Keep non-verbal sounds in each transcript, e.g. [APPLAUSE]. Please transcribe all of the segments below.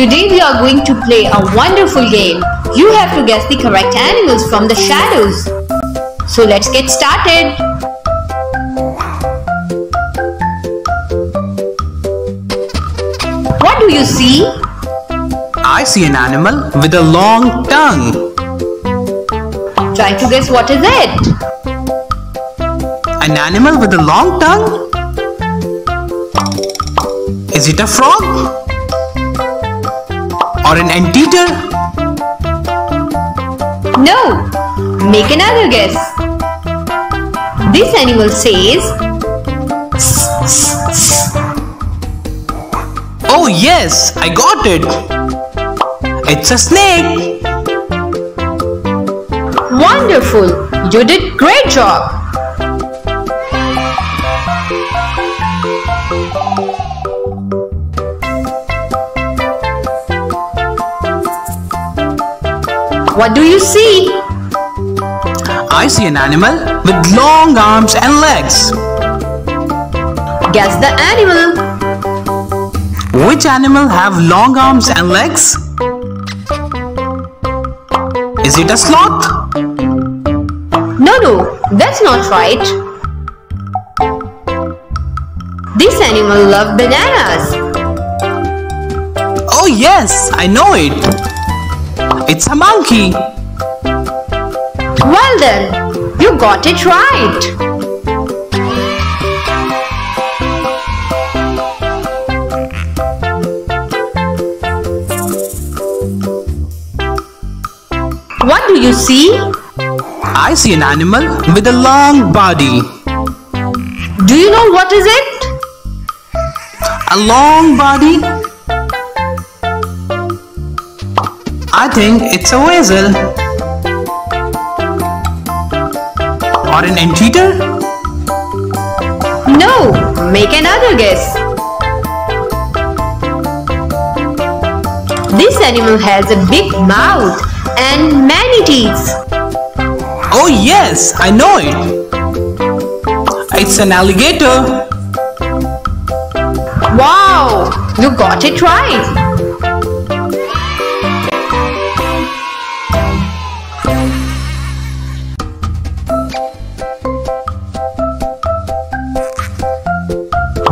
Today we are going to play a wonderful game. You have to guess the correct animals from the shadows. So let's get started. What do you see? I see an animal with a long tongue. Try to guess what is it? An animal with a long tongue? Is it a frog? Or an anteater? No. Make another guess. This animal says Oh yes, I got it. It's a snake. Wonderful! You did great job! What do you see? I see an animal with long arms and legs. Guess the animal. Which animal have long arms and legs? Is it a sloth? No, no, that's not right. This animal loves bananas. Oh yes, I know it. It's a monkey. Well then, you got it right. What do you see? I see an animal with a long body. Do you know what is it? A long body? I think it's a weasel. Or an anteater? No, make another guess. This animal has a big mouth and many teeth. Oh yes, I know it. It's an alligator. Wow, you got it right.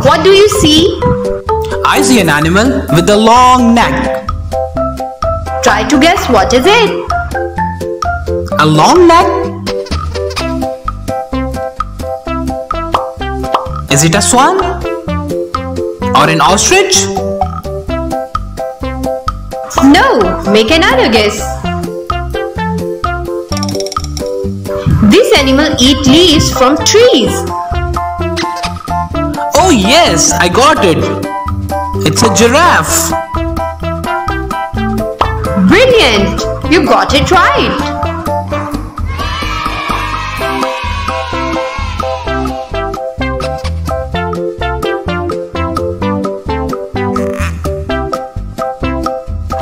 What do you see? I see an animal with a long neck. Try to guess what is it? A long neck? Is it a swan? Or an ostrich? No, make another guess. This animal eats leaves from trees. Oh yes, I got it. It's a giraffe. Brilliant! You got it right.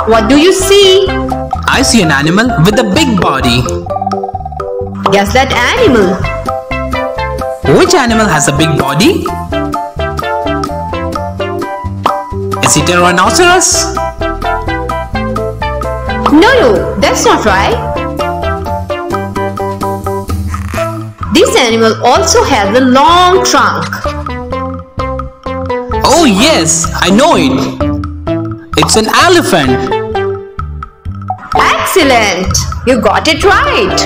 What do you see? I see an animal with a big body. Guess that animal. Which animal has a big body? Is it a rhinoceros? No, no, that's not right. This animal also has a long trunk. Oh yes, I know it. It's an elephant. Excellent! You got it right.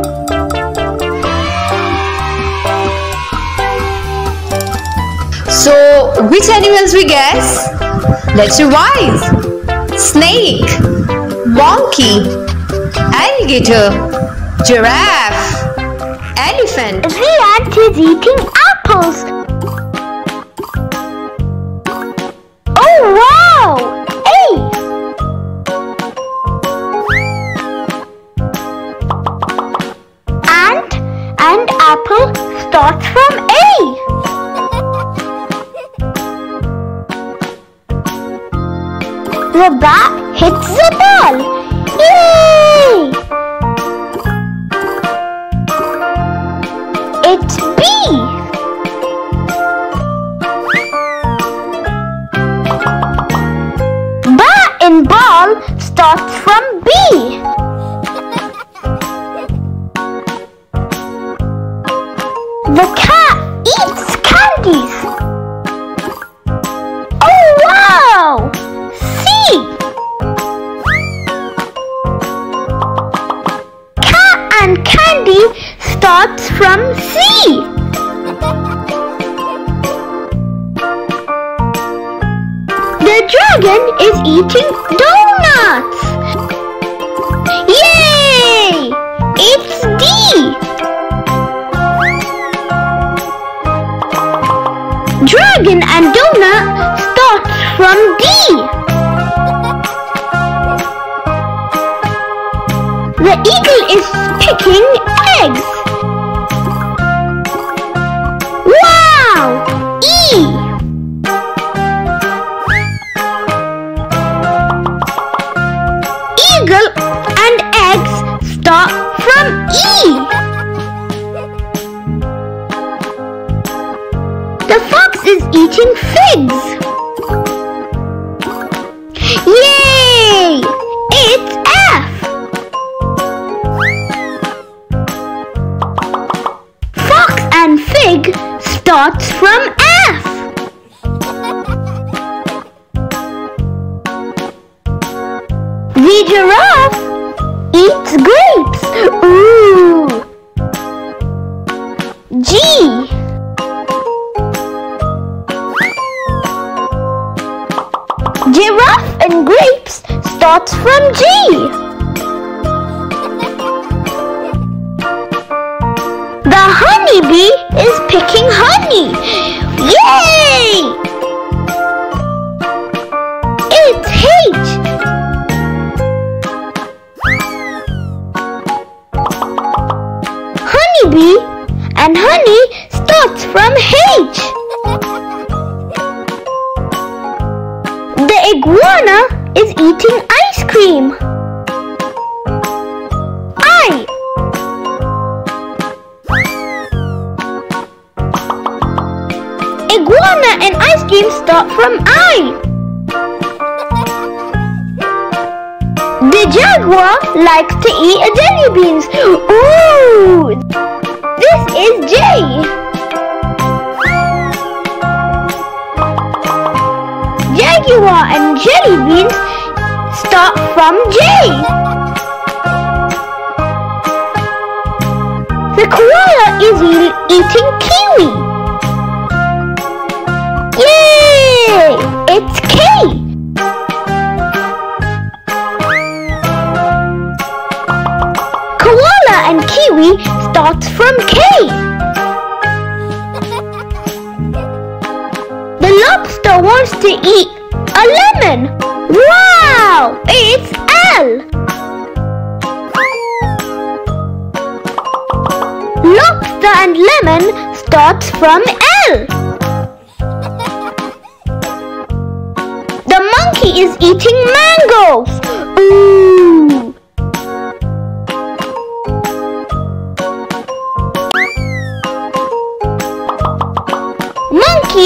So, which animals we guess? Let's revise. Snake, monkey, alligator, giraffe, elephant. Ant is eating apples. Is eating donuts. Yay! It's D. Dragon and donut starts from D. The eagle is picking eggs. Eating figs. Yay! It's F. Fox and fig starts from F. The giraffe eats grapes. Iguana and ice cream start from I. The jaguar likes to eat jelly beans. Ooh! This is J. Jaguar and jelly beans start from J. The koala is eating kiwi. From K. The lobster wants to eat a lemon. Wow! It's L. Lobster and lemon starts from L. The monkey is eating mangoes. Ooh.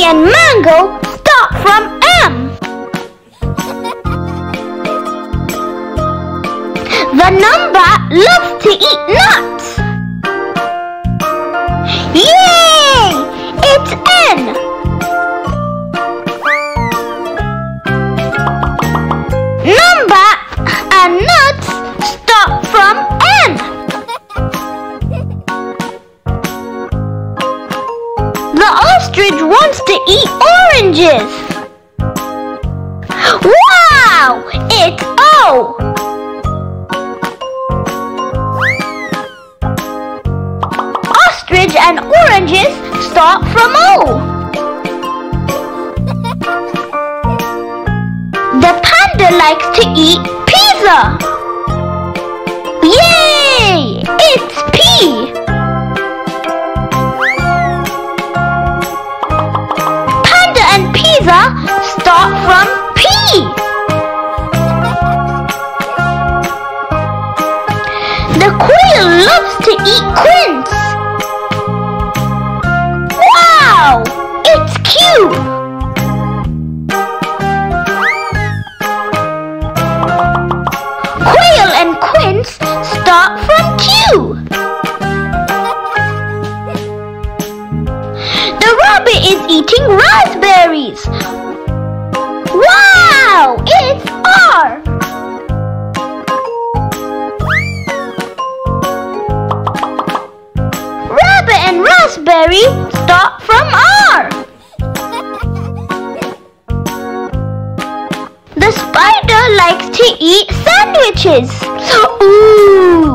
And mango start from M. [LAUGHS] The numbat loves to eat nuts. It's O. Oh! Ostrich and oranges start from O. The panda likes to eat pizza. Yay! It's P. Panda and pizza start from The loves to eat quince. Wow! It's Q. Quail and quince start from Q. The rabbit is eating raspberries. eat sandwiches. Ooh.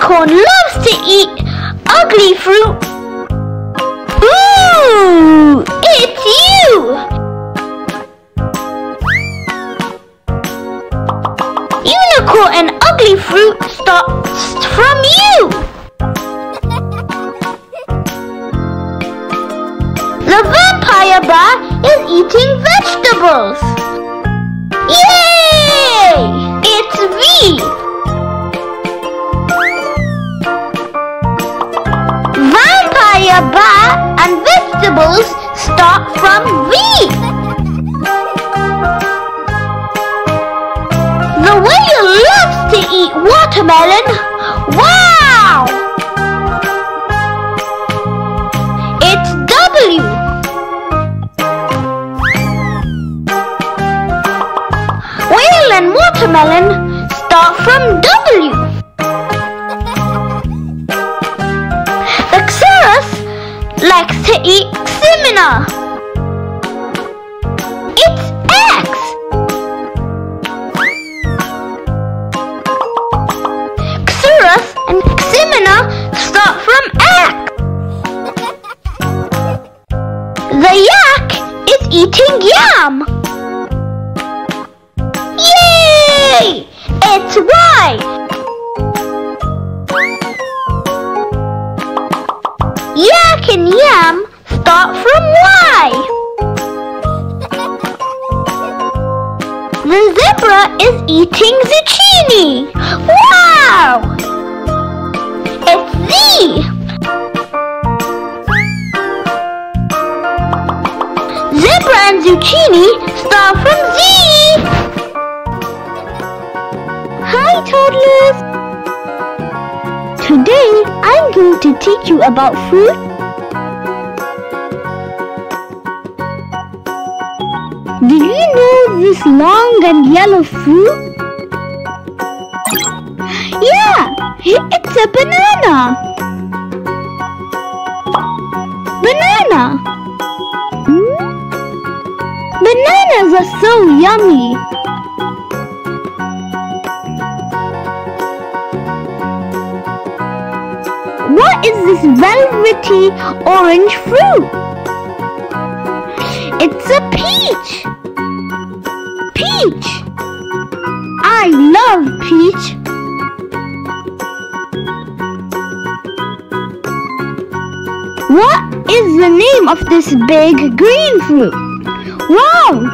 Unicorn loves to eat ugly fruit. Ooh, it's you. Unicorn and ugly fruit starts from you. The vampire bat is eating vegetables. Yay! It's V. Bat and vegetables start from V. The whale loves to eat watermelon. Wow! It's W. Whale and watermelon start from W. likes to eat ximenia. Zebra zucchini start from Z. Hi, toddlers. Today, I'm going to teach you about fruit. Do you know this long and yellow fruit? Yeah, it's a banana. Banana. Bananas are so yummy. What is this velvety orange fruit? It's a peach. Peach. I love peach. What is the name of this big green fruit? Wow!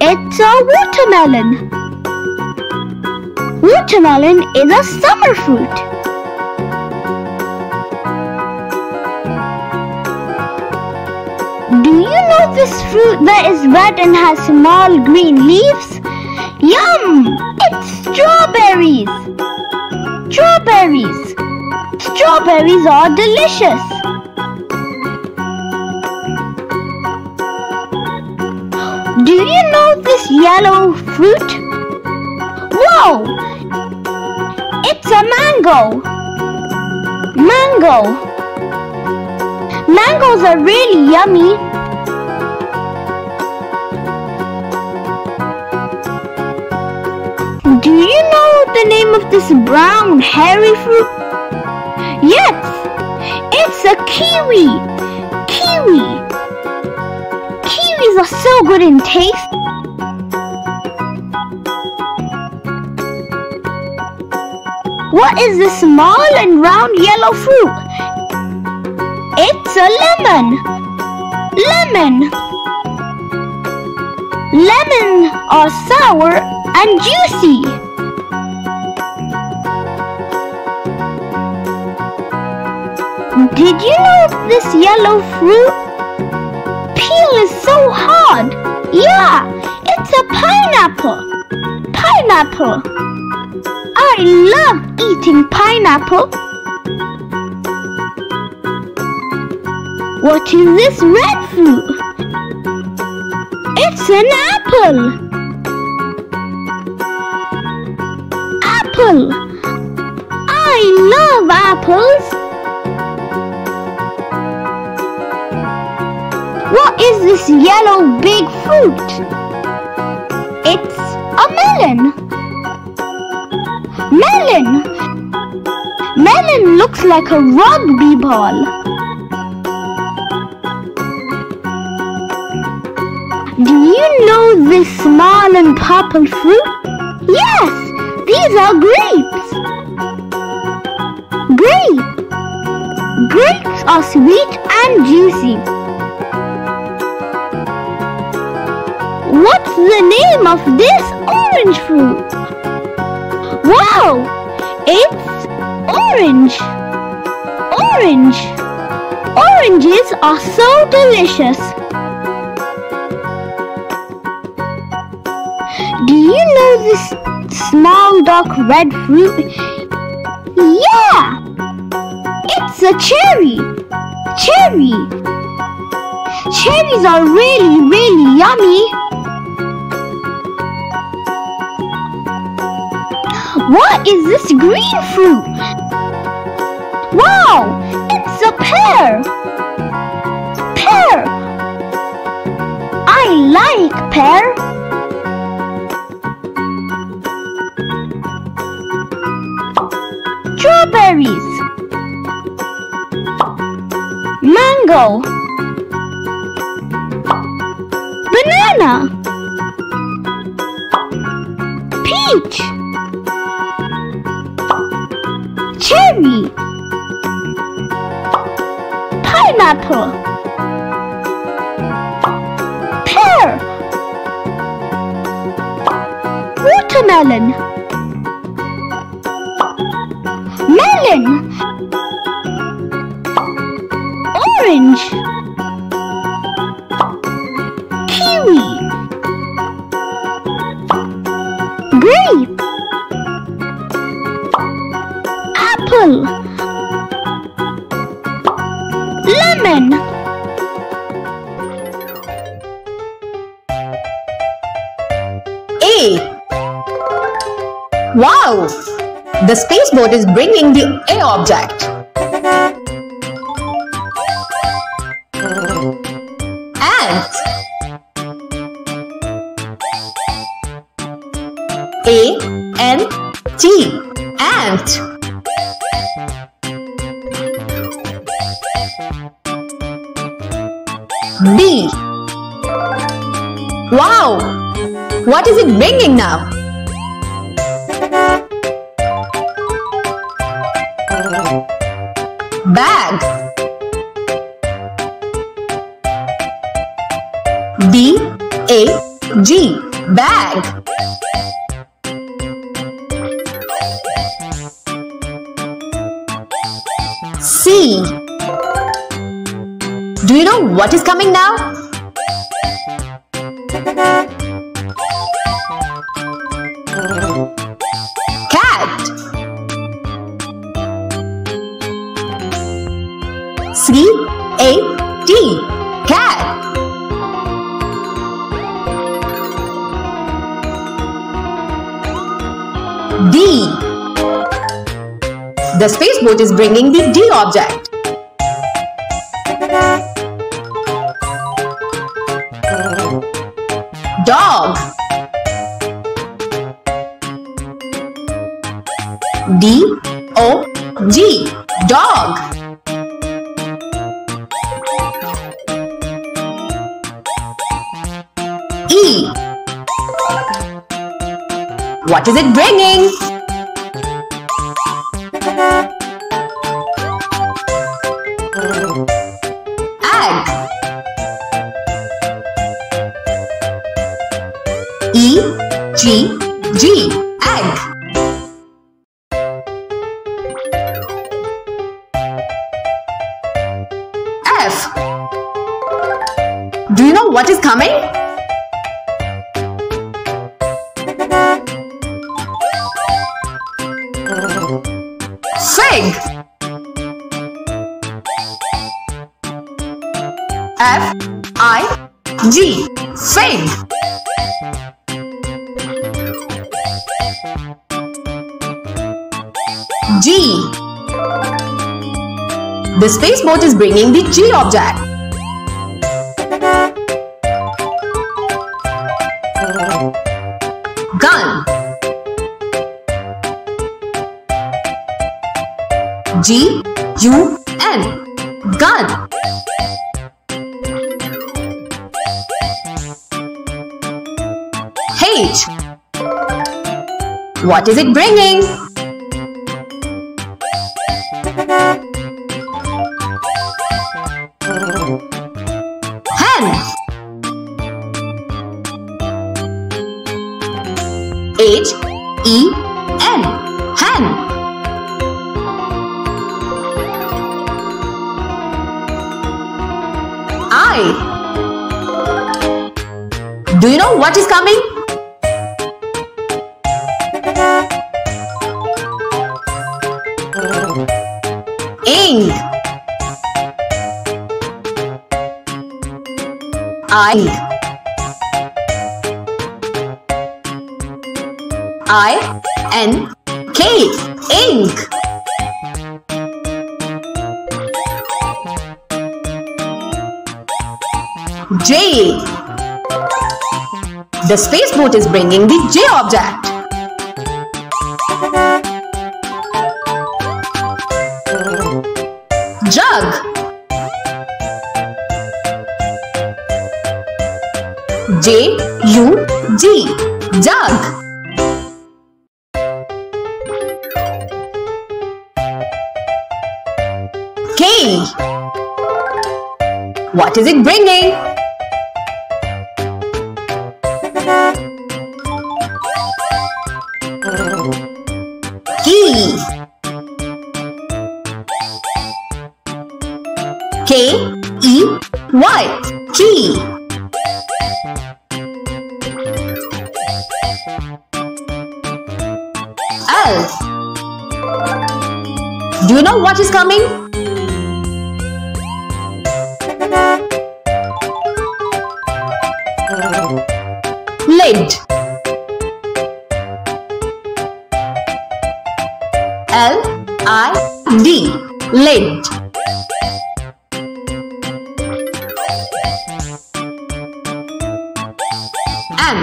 It's a watermelon. Watermelon is a summer fruit. Do you know this fruit that is red and has small green leaves? Yum! It's strawberries! Strawberries! Strawberries are delicious! Yellow fruit? Whoa! It's a mango! Mango! Mangoes are really yummy. Do you know the name of this brown hairy fruit? Yes, it's a kiwi. Kiwi. Kiwis are so good in taste. What is this small and round yellow fruit? It's a lemon. Lemon. Lemon are sour and juicy. Did you know this yellow fruit peel is so hard? Yeah, it's a pineapple. Pineapple. I love eating pineapple. What is this red fruit? It's an apple. Apple. I love apples. What is this yellow big fruit? It's a melon. Melon. Melon looks like a rugby ball. Do you know this small and purple fruit? Yes, these are grapes. Grape. Grapes are sweet and juicy. What's the name of this orange fruit? Wow! It's orange. Orange. Oranges are so delicious. Do you know this small dark red fruit? Yeah! It's a cherry. Cherry. Cherries are really, really yummy. What is this green fruit? Wow! It's a pear! Pear! I like pear. Strawberries Mango Banana Peach pineapple, A N T. Ant. B. Wow! What is it bringing now? What is coming now? Cat. C A T. Cat. D. The space boat is bringing the D object. What is it bringing? Egg. E G G. Egg. F. Do you know what is coming? The space boat is bringing the G object. Gun G U N Gun H What is it bringing? The space boat is bringing the J object. Jug J U G Jug K What is it bringing? What is coming? Lid L I D Lid M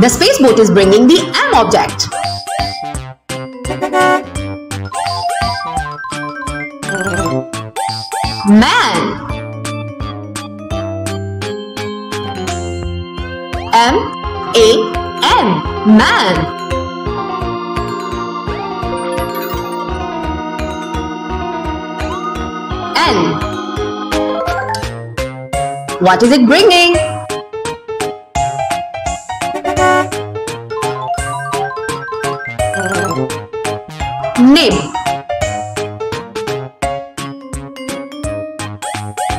The space boat is bringing the M object. What is it bringing? Nib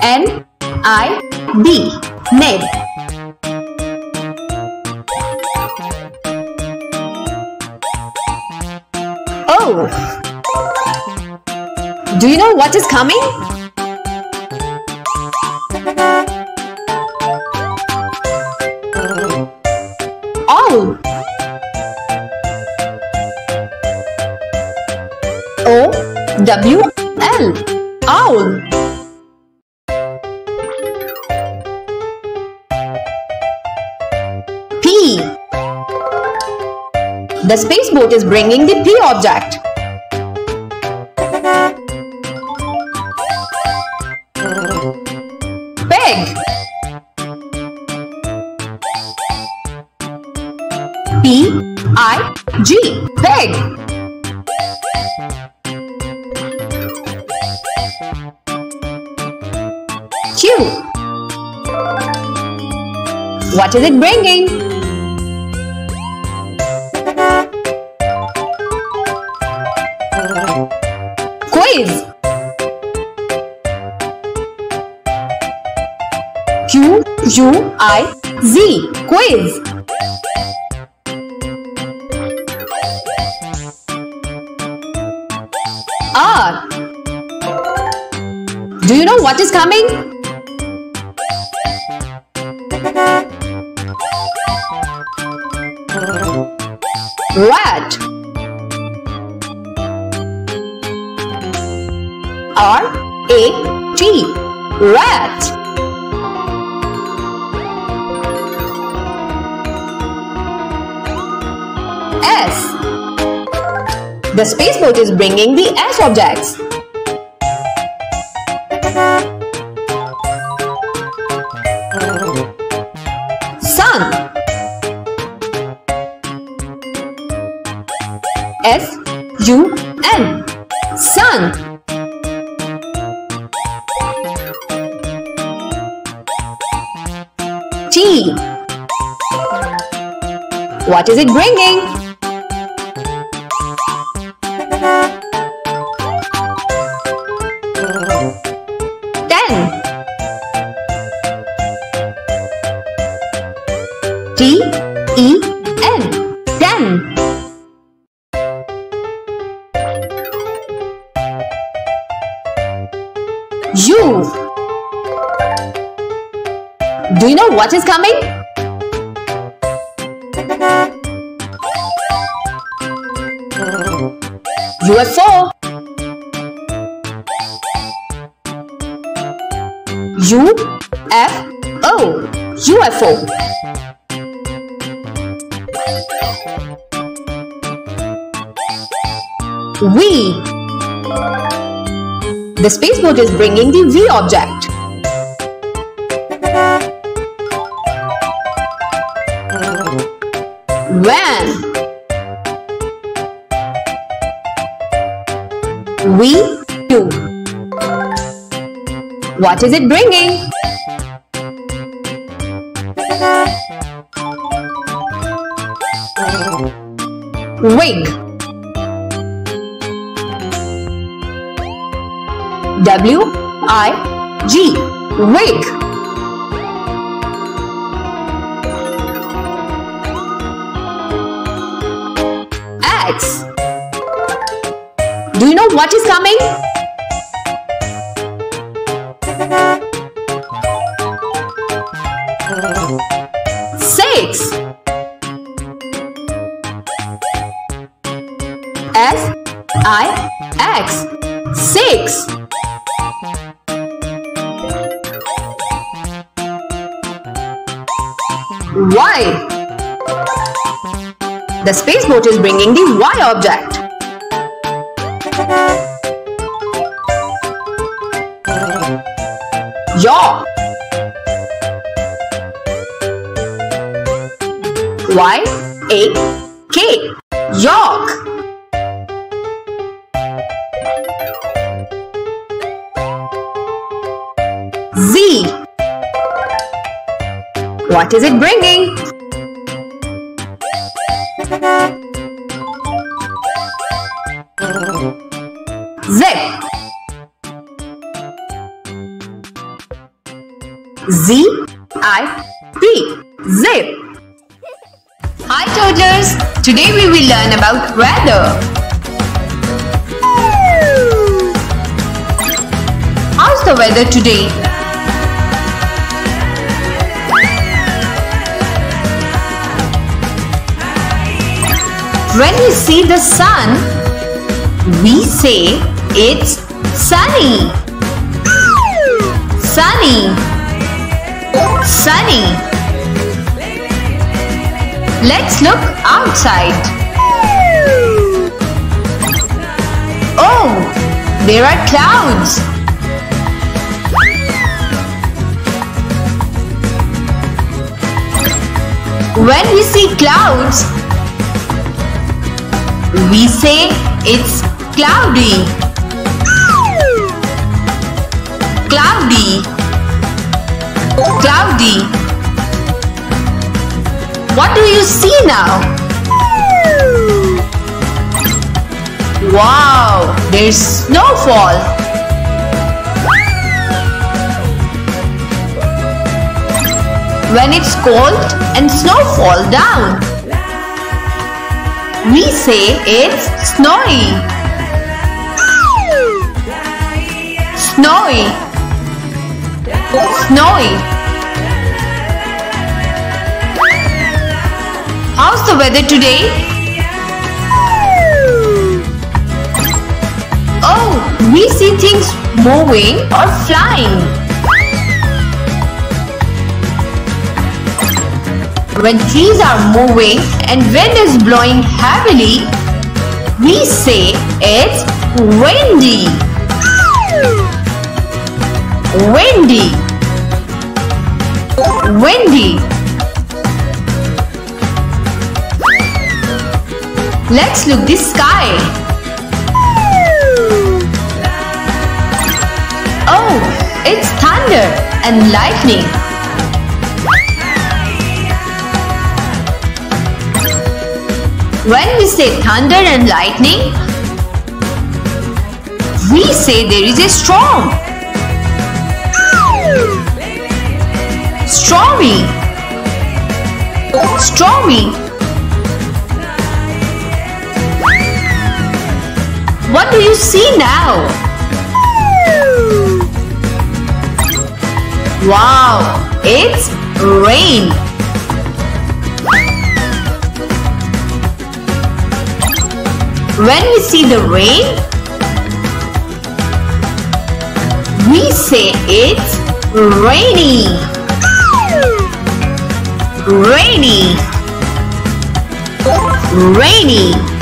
N I B Nib Oh! Do you know what is coming? W L. Owl P. The space boat is bringing the P object. Pig P I G. Pig What is it bringing? Quiz Q U I Z Quiz R Do you know what is coming? Rat. S. The spaceboat is bringing the S objects. What is it bringing? Ten. T E N. Ten. U. Do you know what is coming? The spaceboat is bringing the V object. We do. What is it bringing? Wig. W I G. Wig. X. Do you know what is coming? The spaceboat is bringing the Y object. Yak. Y A K. Yak. Z. What is it bringing? Today we will learn about weather. How's the weather today? When we see the sun, we say it's sunny. Sunny. Sunny. Let's look outside. Oh, there are clouds. When we see clouds, we say it's cloudy. Cloudy. Cloudy. What do you see now? Wow, there's snowfall. When it's cold and snowfall down, we say it's snowy. Snowy. Snowy. How's the weather today? Oh, we see things moving or flying. When trees are moving and wind is blowing heavily, we say it's windy. Windy. Windy. Let's look the sky. Oh, it's thunder and lightning. When we say thunder and lightning, we say there is a storm. Stormy. Stormy. What do you see now? Wow, it's rain. When we see the rain, we say it's rainy. Rainy. Rainy.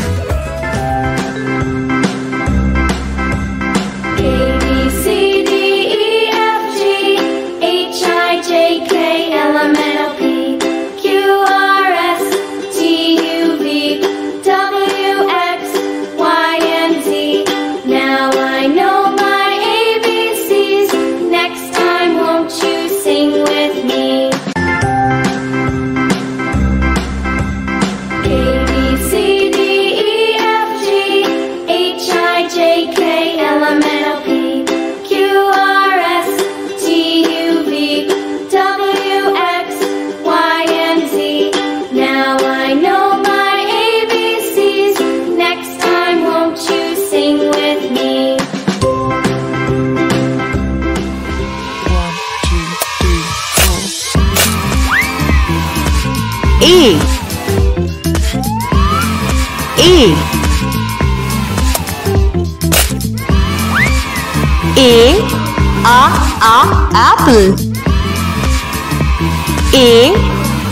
A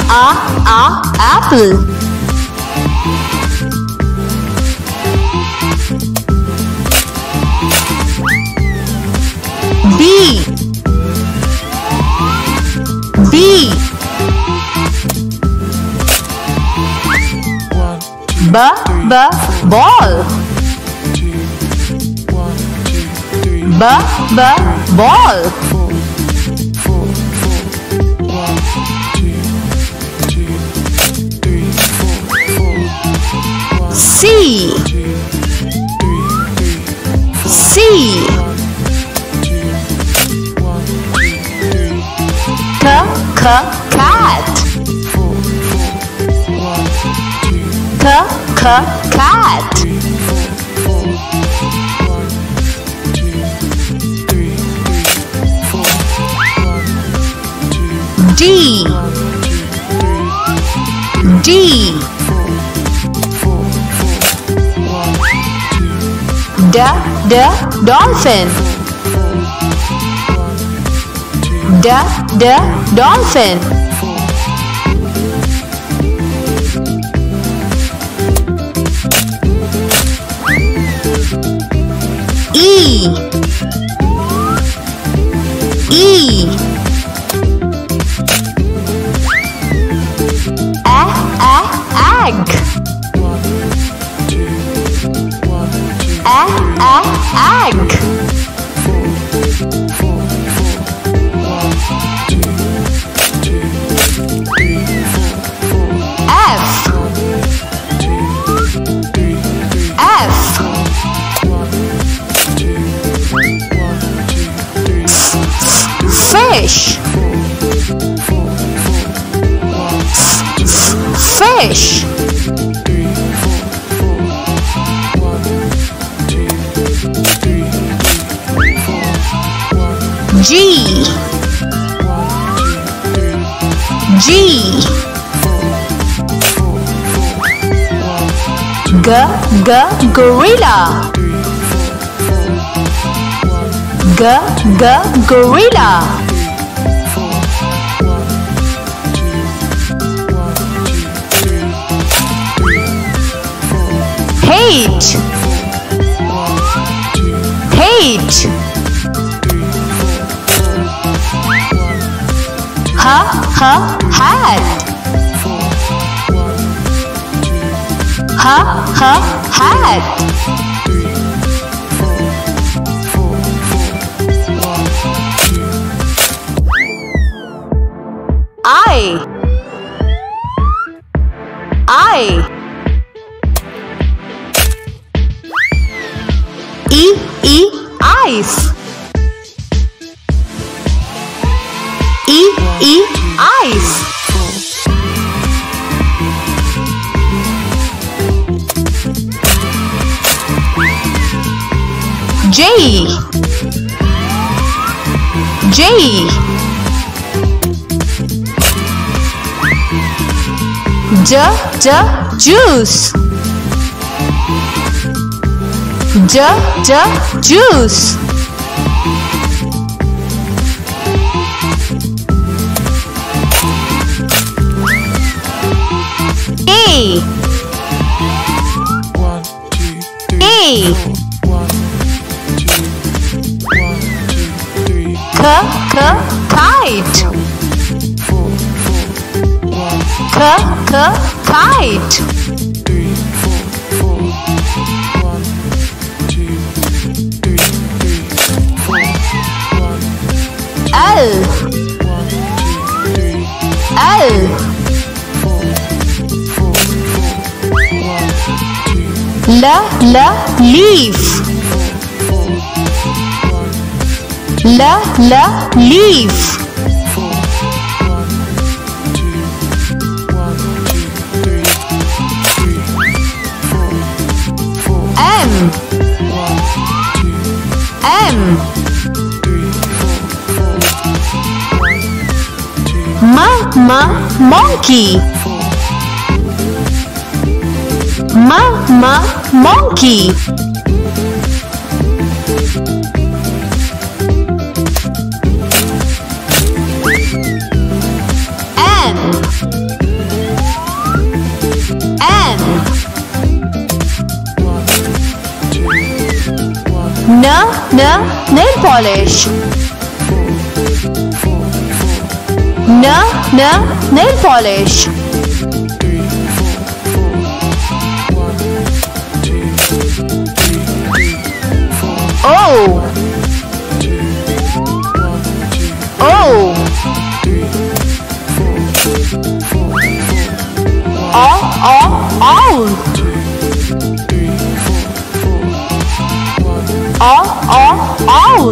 A A apple. B B. B B ball. B B ball C C cat K cat D D D D dolphin. D D dolphin. E. E egg Fish. Fish G. G. G. Gorilla. G. G. Gorilla. H H H H hat H H hat I J juice. J J juice. A. One, two, three, A. one, two, one, two, three, K K kite four, four, one, K K three, three, four, one, L L four, four, four, one, two, L. L. Leaf. L. L. Leaf M. Three, four, four, one, two, M M monkey. M M monkey N nail polish. N N nail polish. Three, four, P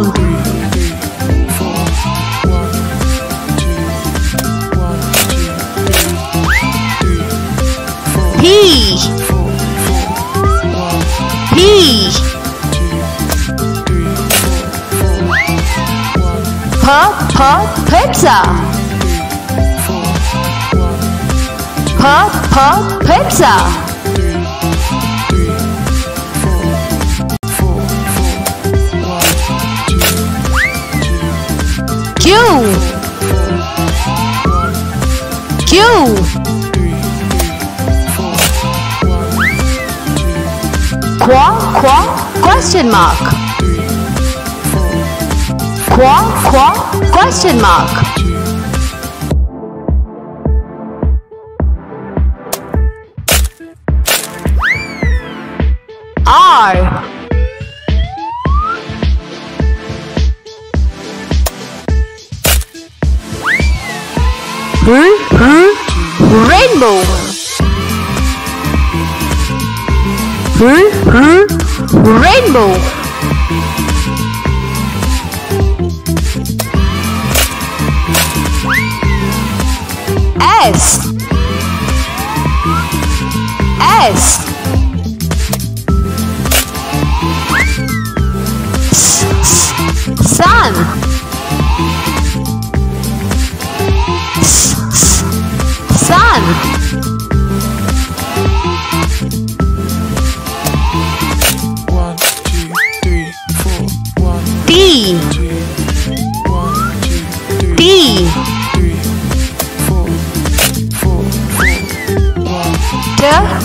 P P P pizza P P pizza Q. Q. Qua qua question mark. Qua qua question mark Rainbow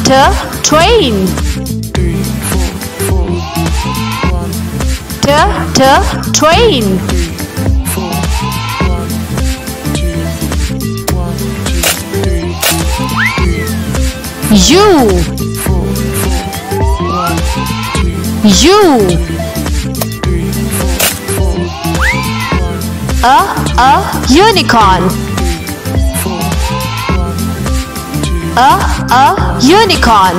T train. T T train. A unicorn A A unicorn.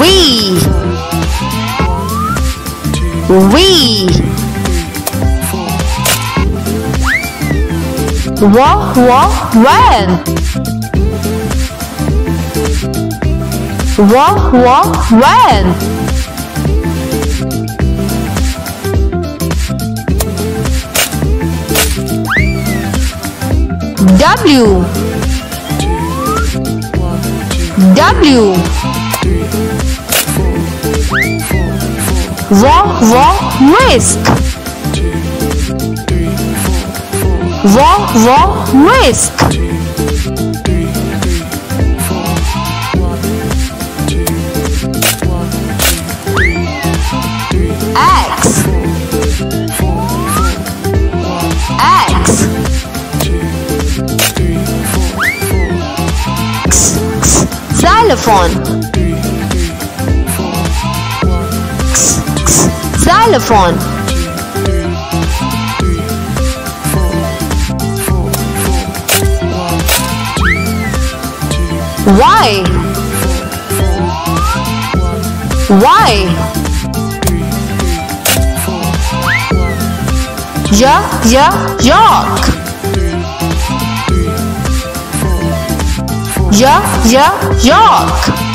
We. We. Wa Wa when. Wa Wa when W. W. Wa Wa whisk Wa Wa whisk Xylophone. Xylophone. Y Y Y Y York Y Y York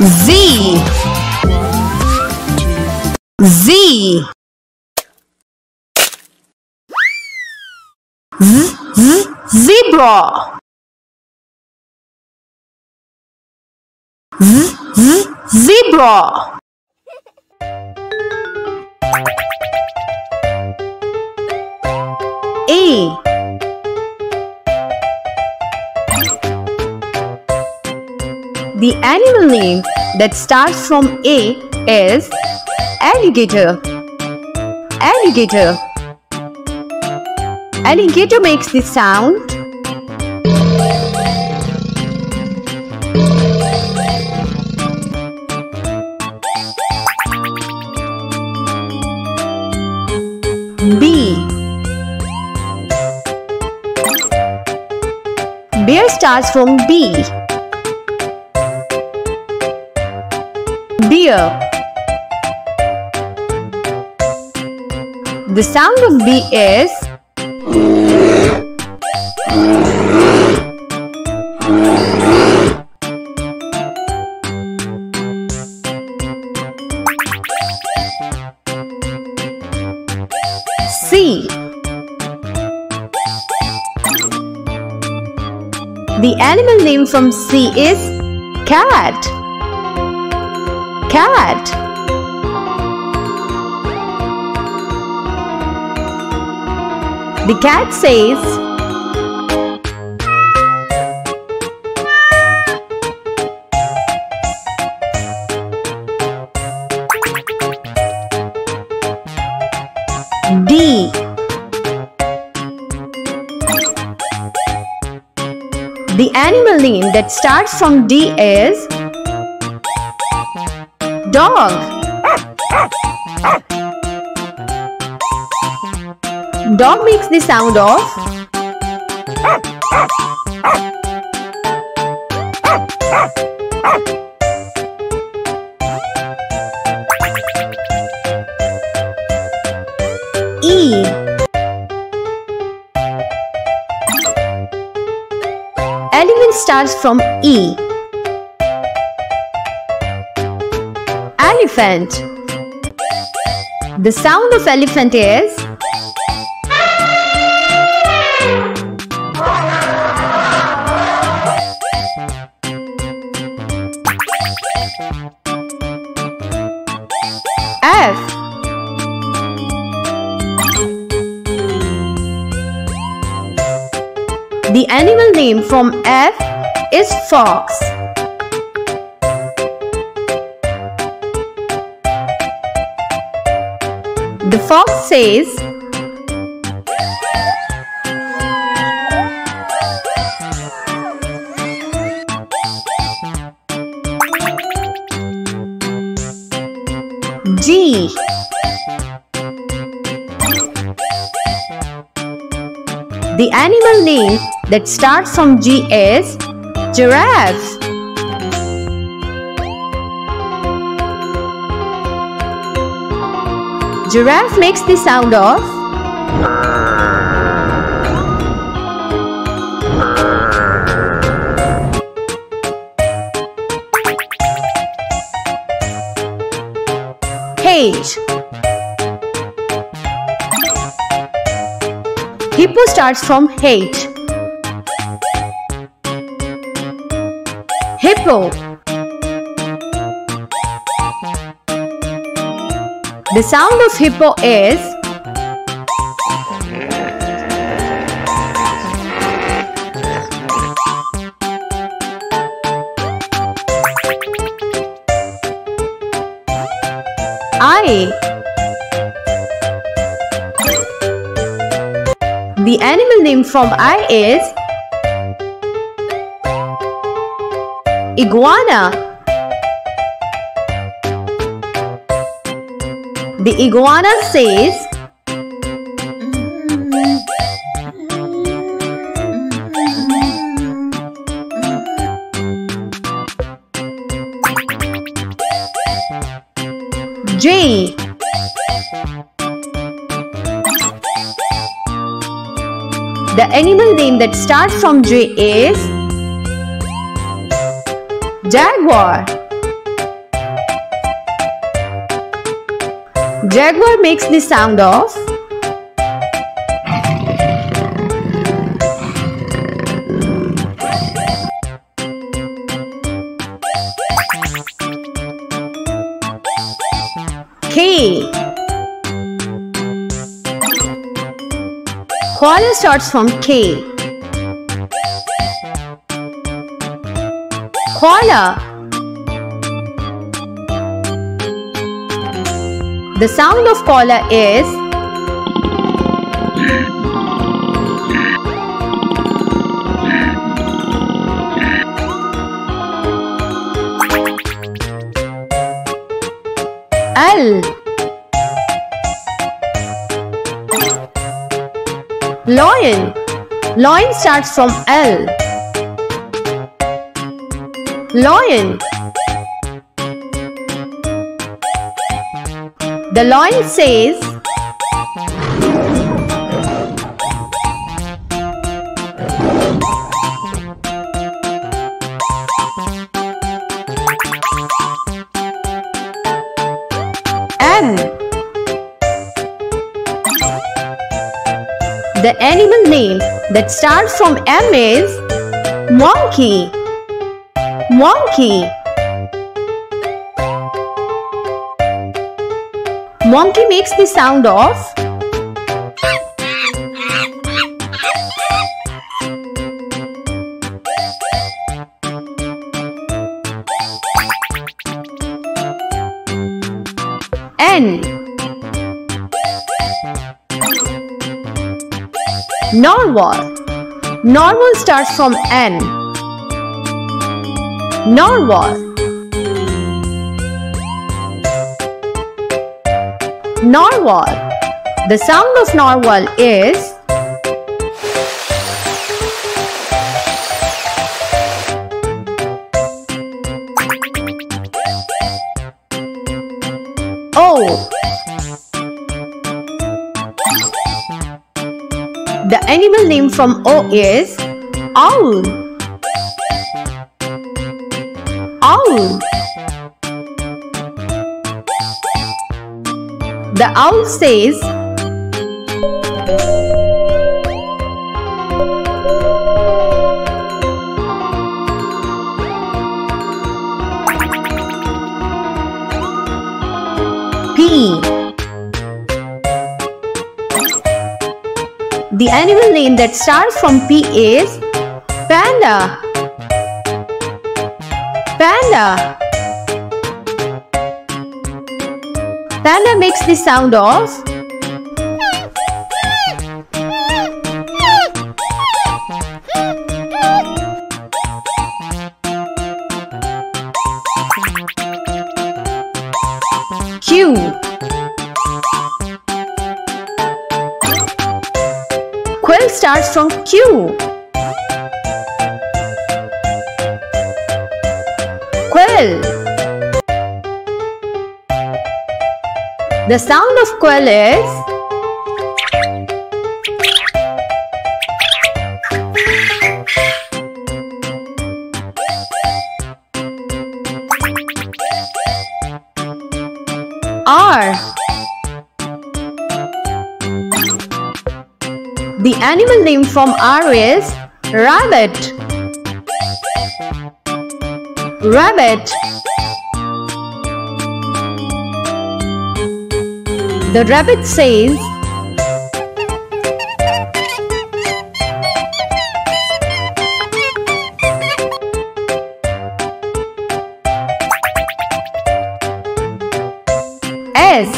Z. Z. Z Z zebra. Z Z zebra The animal name that starts from A is alligator. Alligator. Alligator makes the sound starts from B. Beer. The sound of B is C. The animal name from C is cat. Cat. The cat says that starts from D is dog. Dog makes the sound of From E. Elephant. The sound of elephant is is fox. The fox says, G. The animal name that starts from G is giraffe. Giraffe makes the sound of H. Hippo starts from H. Hippo. The sound of hippo is I. The animal name from I is iguana. The iguana says J. The animal name that starts from J is Jaguar. Jaguar makes the sound of K. Koala starts from K. Koala. The sound of koala is L. Lion. Lion starts from L. Lion. The lion says, M. The animal name that starts from M is monkey. Monkey. Monkey makes the sound of N. Narwhal. Narwhal starts from N. Narwhal. Narwhal. The sound of narwhal is O. The animal name from O is owl. Owl. The owl says, P. The animal name that starts from P is Panda. Panda. Panda makes the sound of Q. Quail starts from Q. The sound of quail is R. The animal name from R is rabbit. Rabbit. The rabbit says, S.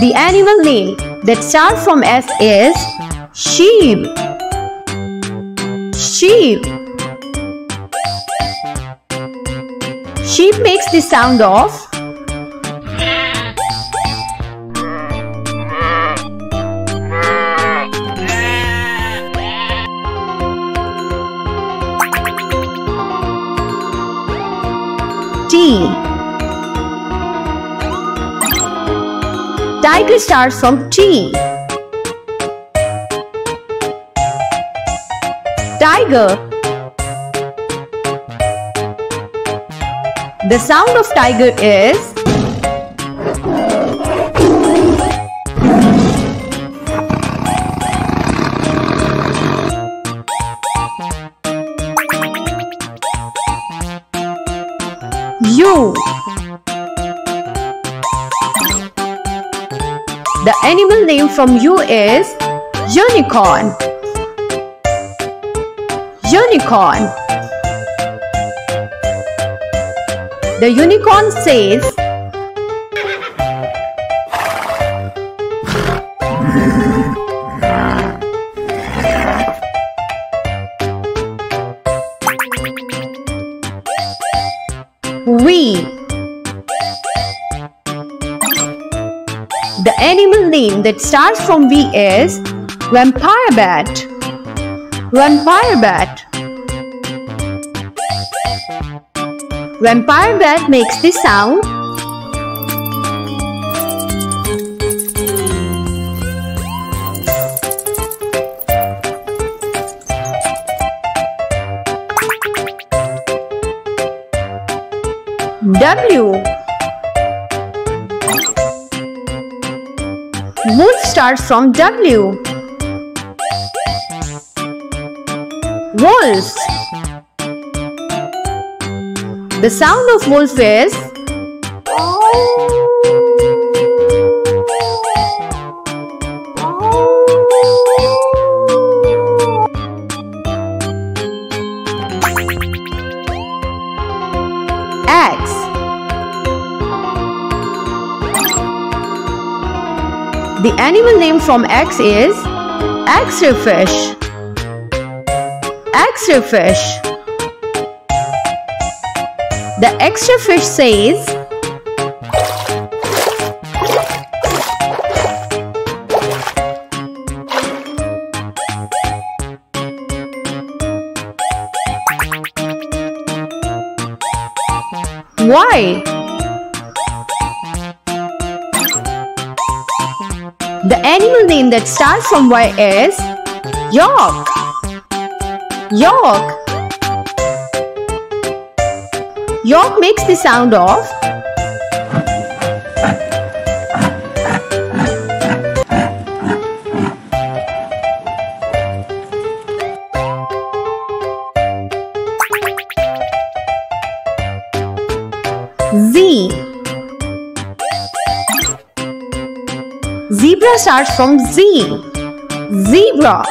The animal name that starts from S is sheep. Sheep. The sound of T. Tiger starts from T. Tiger. The sound of tiger is U. The animal name from U is unicorn. Unicorn. The unicorn says, We. The animal name that starts from V is vampire bat. Vampire bat. Vampire bat makes the sound W. Wolf starts from W. Wolves. The sound of wolf is X. The animal name from X is X-ray fish. X-ray fish. The X-ray fish says, Why? The animal name that starts from Y is Yak. Yak. Yak makes the sound of Z. Zebra starts from Z. Zebra.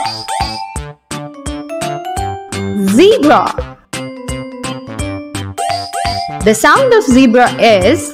Zebra. The sound of zebra is